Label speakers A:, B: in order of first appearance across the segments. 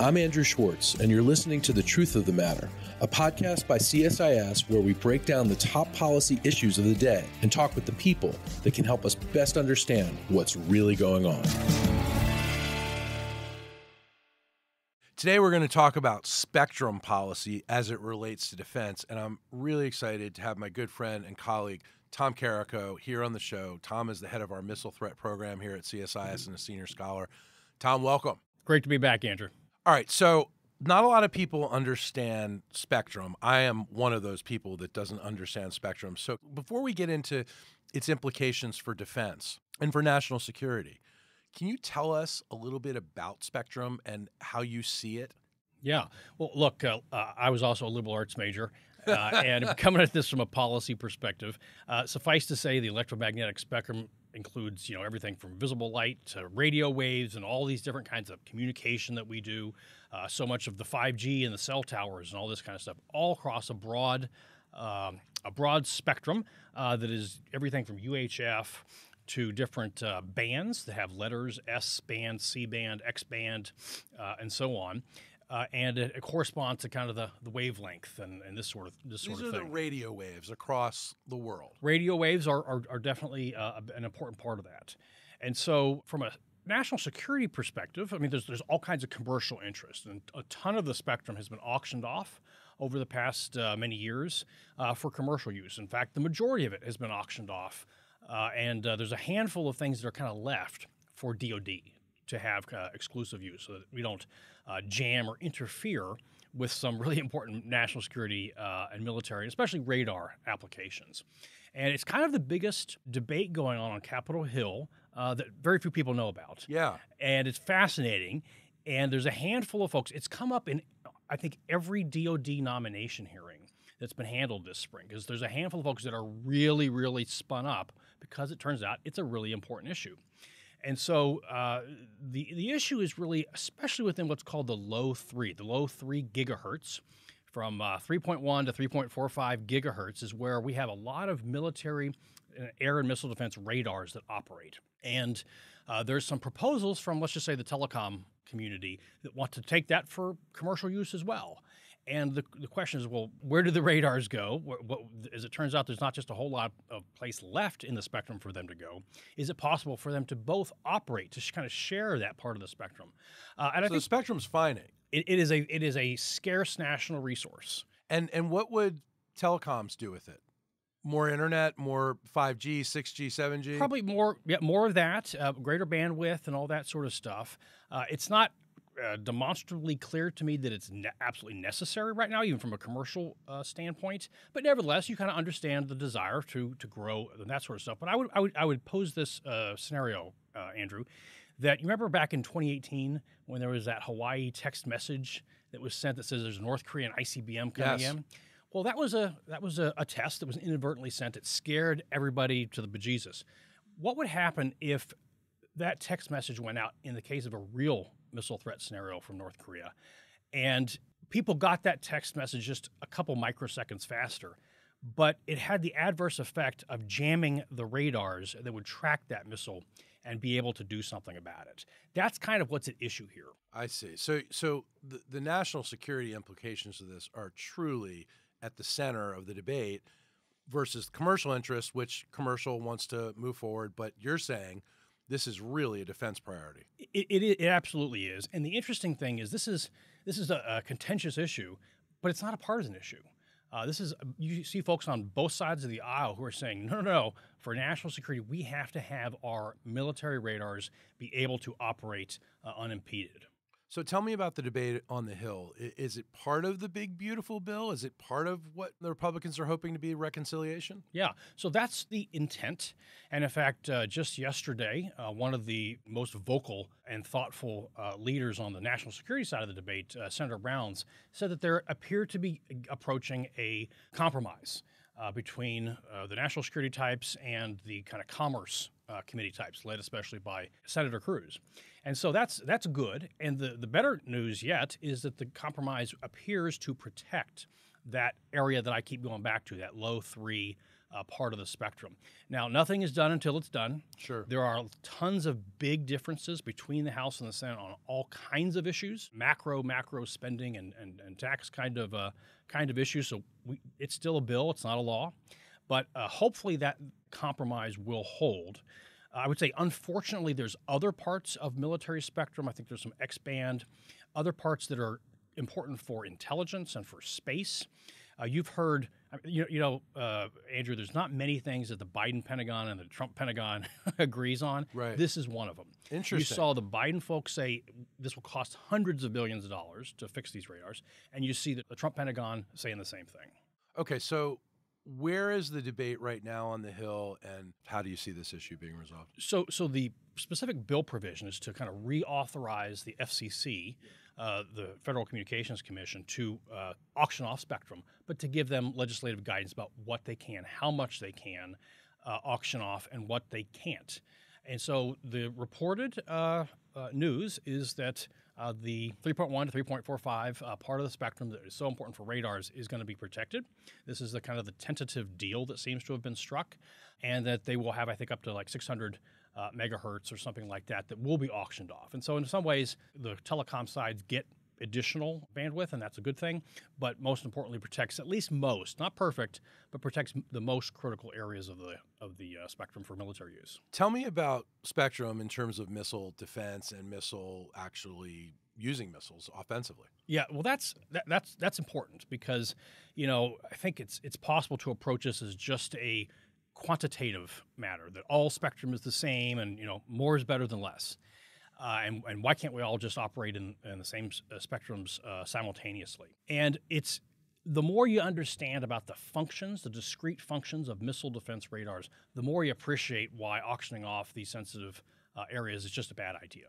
A: I'm Andrew Schwartz, and you're listening to The Truth of the Matter, a podcast by CSIS where we break down the top policy issues of the day and talk with the people that can help us best understand what's really going on. Today, we're going to talk about spectrum policy as it relates to defense, and I'm really excited to have my good friend and colleague. Tom Karako here on the show. Tom is the head of our missile threat program here at CSIS and a senior scholar. Tom, welcome.
B: Great to be back, Andrew.
A: All right. So, not a lot of people understand spectrum. I am one of those people that doesn't understand spectrum. So, before we get into its implications for defense and for national security, can you tell us a little bit about spectrum and how you see it?
B: Yeah. Well, look, uh, uh, I was also a liberal arts major. Uh, and coming at this from a policy perspective, uh, suffice to say, the electromagnetic spectrum includes you know everything from visible light to radio waves and all these different kinds of communication that we do. Uh, so much of the 5G and the cell towers and all this kind of stuff, all across a broad um, a broad spectrum uh, that is everything from UHF to different uh, bands that have letters S band, C band, X band, uh, and so on uh, and it, it, corresponds to kind of the, the wavelength and, and this sort of this
A: These
B: sort
A: of
B: thing.
A: These are the radio waves across the world.
B: Radio waves are are, are definitely uh, an important part of that, and so from a national security perspective, I mean, there's there's all kinds of commercial interest, and a ton of the spectrum has been auctioned off over the past uh, many years uh, for commercial use. In fact, the majority of it has been auctioned off, uh, and uh, there's a handful of things that are kind of left for DoD to have uh, exclusive use so that we don't uh, jam or interfere with some really important national security uh, and military, especially radar applications. And it's kind of the biggest debate going on on Capitol Hill uh, that very few people know about.
A: Yeah.
B: And it's fascinating. And there's a handful of folks. It's come up in, I think, every DOD nomination hearing that's been handled this spring because there's a handful of folks that are really, really spun up because it turns out it's a really important issue. And so uh, the the issue is really, especially within what's called the low three, the low three gigahertz, from uh, 3.1 to 3.45 gigahertz is where we have a lot of military uh, air and missile defense radars that operate. And uh, there's some proposals from, let's just say, the telecom community that want to take that for commercial use as well. And the, the question is, well, where do the radars go? What, what, as it turns out, there's not just a whole lot of place left in the spectrum for them to go. Is it possible for them to both operate to sh- kind of share that part of the spectrum?
A: Uh, and so I think the spectrum's finite.
B: It, it is a it is a scarce national resource.
A: And and what would telecoms do with it? More internet, more 5G, 6G, 7G?
B: Probably more, yeah, more of that, uh, greater bandwidth, and all that sort of stuff. Uh, it's not uh, demonstrably clear to me that it's ne- absolutely necessary right now, even from a commercial uh, standpoint. But nevertheless, you kind of understand the desire to to grow and that sort of stuff. But I would I would I would pose this uh, scenario, uh, Andrew, that you remember back in 2018 when there was that Hawaii text message that was sent that says there's a North Korean ICBM coming
A: yes.
B: in. Well, that was a that was a, a test that was inadvertently sent. It scared everybody to the bejesus. What would happen if that text message went out in the case of a real missile threat scenario from North Korea. And people got that text message just a couple microseconds faster. But it had the adverse effect of jamming the radars that would track that missile and be able to do something about it. That's kind of what's at issue here.
A: I see. So, so the, the national security implications of this are truly at the center of the debate versus commercial interests, which commercial wants to move forward. But you're saying this is really a defense priority.
B: It, it, it absolutely is. And the interesting thing is this is this is a, a contentious issue, but it's not a partisan issue. Uh, this is you see folks on both sides of the aisle who are saying, no, no, no. For national security, we have to have our military radars be able to operate uh, unimpeded.
A: So tell me about the debate on the Hill. Is it part of the big, beautiful bill? Is it part of what the Republicans are hoping to be reconciliation?
B: Yeah. So that's the intent. And in fact, uh, just yesterday, uh, one of the most vocal and thoughtful uh, leaders on the national security side of the debate, uh, Senator Rounds, said that there appeared to be approaching a compromise. Uh, between uh, the national security types and the kind of commerce committee types, led especially by Senator Cruz. And so that's that's good. And the, the better news yet is that the compromise appears to protect that area that I keep going back to, that low three uh, part of the spectrum. Now, nothing is done until it's done.
A: Sure.
B: There are tons of big differences between the House and the Senate on all kinds of issues, macro, macro spending and, and, and tax kind of uh, kind of issues. So we, it's still a bill; it's not a law. But uh, hopefully, that compromise will hold. I would say, unfortunately, there's other parts of military spectrum. I think there's some X band, other parts that are important for intelligence and for space. Uh, you've heard, you know, you know uh, Andrew. There's not many things that the Biden Pentagon and the Trump Pentagon agrees on.
A: Right.
B: This is one of them.
A: Interesting.
B: You saw the Biden folks say this will cost hundreds of billions of dollars to fix these radars, and you see the Trump Pentagon saying the same thing.
A: Okay, so where is the debate right now on the Hill, and how do you see this issue being resolved?
B: So, so the specific bill provision is to kind of reauthorize the FCC uh, the Federal Communications Commission to uh, auction off spectrum, but to give them legislative guidance about what they can, how much they can uh, auction off, and what they can't. And so the reported uh, uh, news is that uh, the 3.1 to 3.45 part of the spectrum that is so important for radars is going to be protected. This is the kind of the tentative deal that seems to have been struck, and that they will have, I think, up to like 600 uh, megahertz or something like that that will be auctioned off. And so, in some ways, the telecom sides get additional bandwidth, and that's a good thing. But most importantly, protects at least most, not perfect, but protects the most critical areas of the of the uh, spectrum for military use.
A: Tell me about spectrum in terms of missile defense and missile actually using missiles offensively.
B: Yeah, well, that's that, that's that's important because you know I think it's it's possible to approach this as just a quantitative matter that all spectrum is the same and you know more is better than less uh, and, and why can't we all just operate in, in the same uh, spectrums uh, simultaneously and it's the more you understand about the functions the discrete functions of missile defense radars the more you appreciate why auctioning off these sensitive uh, areas is just a bad idea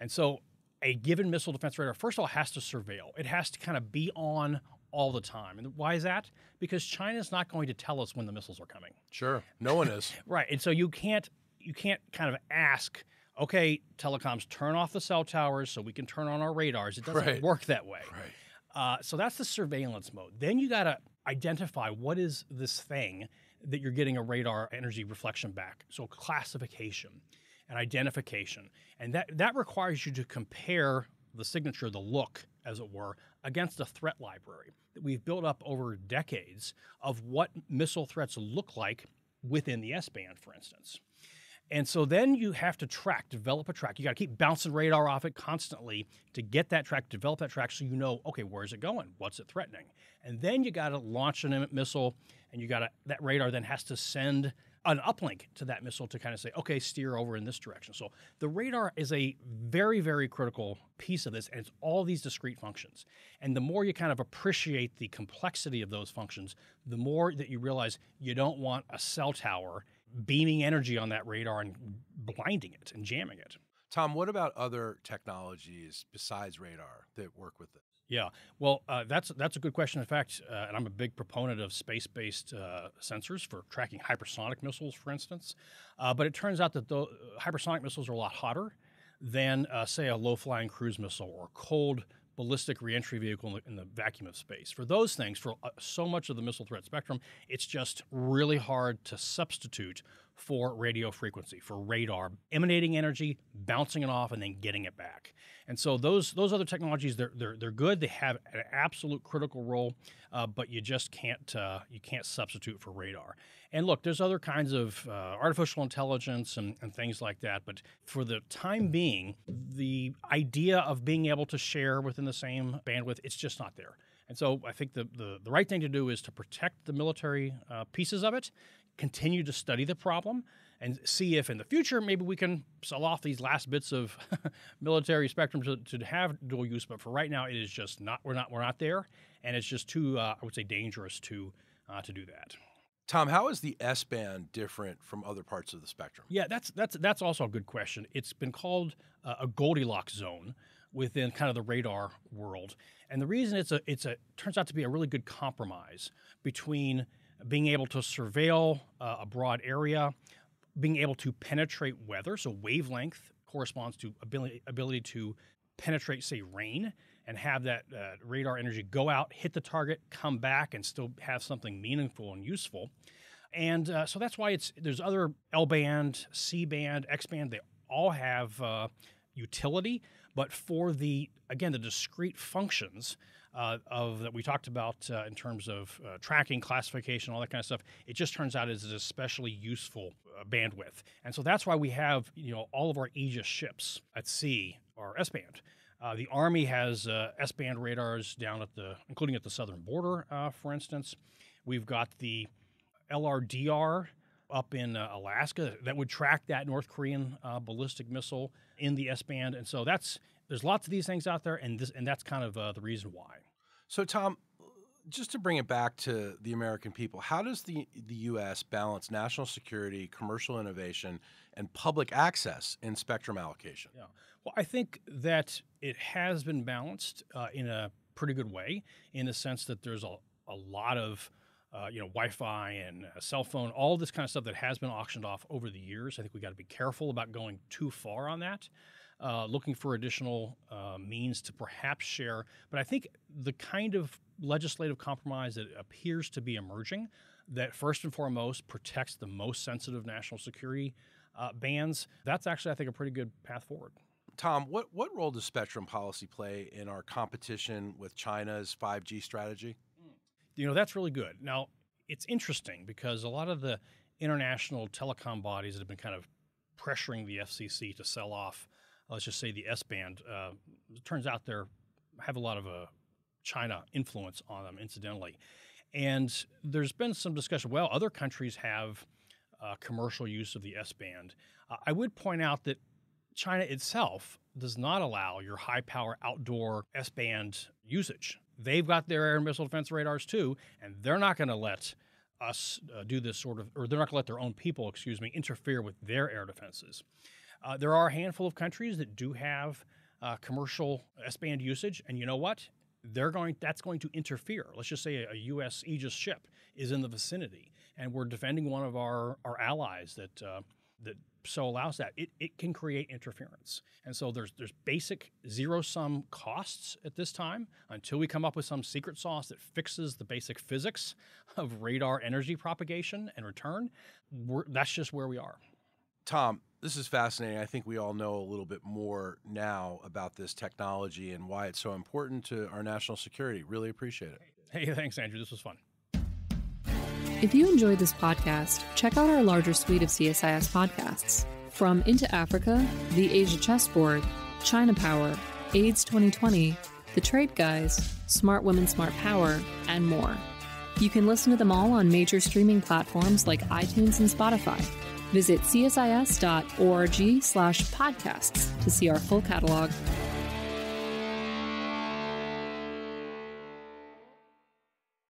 B: and so a given missile defense radar first of all has to surveil it has to kind of be on all the time. And why is that? Because China's not going to tell us when the missiles are coming.
A: Sure, no one is.
B: right, and so you can't you can't kind of ask, okay, telecoms, turn off the cell towers so we can turn on our radars. It doesn't
A: right.
B: work that way.
A: Right.
B: Uh, so that's the surveillance mode. Then you got to identify what is this thing that you're getting a radar energy reflection back. So classification and identification, and that that requires you to compare the signature, the look, as it were, against a threat library that we've built up over decades of what missile threats look like within the S band, for instance. And so then you have to track, develop a track. You got to keep bouncing radar off it constantly to get that track, develop that track so you know, okay, where's it going? What's it threatening? And then you got to launch an missile and you got to, that radar then has to send an uplink to that missile to kind of say, okay, steer over in this direction. So the radar is a very, very critical piece of this, and it's all these discrete functions. And the more you kind of appreciate the complexity of those functions, the more that you realize you don't want a cell tower beaming energy on that radar and blinding it and jamming it.
A: Tom, what about other technologies besides radar that work with it?
B: Yeah, well, uh, that's that's a good question. In fact, uh, and I'm a big proponent of space-based uh, sensors for tracking hypersonic missiles, for instance. Uh, but it turns out that the hypersonic missiles are a lot hotter than, uh, say, a low-flying cruise missile or cold ballistic reentry vehicle in the, in the, vacuum of space. For those things, for uh, so much of the missile threat spectrum, it's just really hard to substitute for radio frequency, for radar, emanating energy, bouncing it off, and then getting it back. And so those those other technologies, they're they're, they're good. They have an absolute critical role, uh, but you just can't uh, you can't substitute for radar. And look, there's other kinds of uh, artificial intelligence and, and things like that. But for the time being, the idea of being able to share within the same bandwidth, it's just not there. And so I think the, the, the right thing to do is to protect the military uh, pieces of it, continue to study the problem, and see if in the future maybe we can sell off these last bits of military spectrum to, to have dual use. But for right now, it is just not we're not we're not there, and it's just too uh, I would say dangerous to uh, to do that.
A: Tom, how is the S band different from other parts of the spectrum?
B: Yeah, that's that's that's also a good question. It's been called uh, a Goldilocks zone within kind of the radar world, and the reason it's a it's a turns out to be a really good compromise between being able to surveil uh, a broad area, being able to penetrate weather. So wavelength corresponds to ability ability to penetrate, say, rain, and have that uh, radar energy go out, hit the target, come back, and still have something meaningful and useful. And uh, so that's why it's there's other L band, C band, X band. They all have uh, utility, but for the again the discrete functions uh, of that we talked about uh, in terms of uh, tracking, classification, all that kind of stuff, it just turns out is especially useful uh, bandwidth. And so that's why we have you know all of our Aegis ships at sea are S band. Uh, the Army has uh, S-band radars down at the, including at the southern border, for instance. We've got the LRDR up in uh, Alaska that would track that North Korean uh, ballistic missile in the S band, and so that's there's lots of these things out there, and this and that's kind of uh, the reason why.
A: So, Tom, just to bring it back to the American people, how does the the U.S. balance national security, commercial innovation, and public access in spectrum allocation?
B: Yeah, well, I think that it has been balanced uh, in a pretty good way, in the sense that there's a a lot of uh, you know, Wi-Fi and uh, cell phone, all this kind of stuff that has been auctioned off over the years. I think we got to be careful about going too far on that. Uh, looking for additional uh, means to perhaps share, but I think the kind of legislative compromise that appears to be emerging, that first and foremost protects the most sensitive national security uh, bands, that's actually I think a pretty good path forward.
A: Tom, what, what role does spectrum policy play in our competition with China's 5G strategy?
B: you know, that's really good. Now, it's interesting because a lot of the international telecom bodies that have been kind of pressuring the FCC to sell off, let's just say the S band, uh, turns out they have a lot of uh, China influence on them, incidentally. And there's been some discussion. Well, other countries have uh, commercial use of the S band. Uh, I would point out that China itself does not allow your high power outdoor S band usage they've got their air and missile defense radars too, and they're not going to let us uh, do this sort of, or they're not going to let their own people, excuse me, interfere with their air defenses. Uh, there are a handful of countries that do have uh, commercial S-band usage, and you know what? They're going. That's going to interfere. Let's just say a, a U.S. Aegis ship is in the vicinity, and we're defending one of our our allies that uh, that so allows that, it, it can create interference. And so there's there's basic zero sum costs at this time until we come up with some secret sauce that fixes the basic physics of radar energy propagation and return. We're, that's just where we are.
A: Tom, this is fascinating. I think we all know a little bit more now about this technology and why it's so important to our national security. Really appreciate it.
B: Hey, thanks, Andrew. This was fun.
C: If you enjoyed this podcast, check out our larger suite of CSIS podcasts. From Into Africa, The Asia Chessboard, China Power, AIDS 2020, The Trade Guys, Smart Women, Smart Power, and more. You can listen to them all on major streaming platforms like iTunes and Spotify. Visit csis.org slash podcasts to see our full catalog.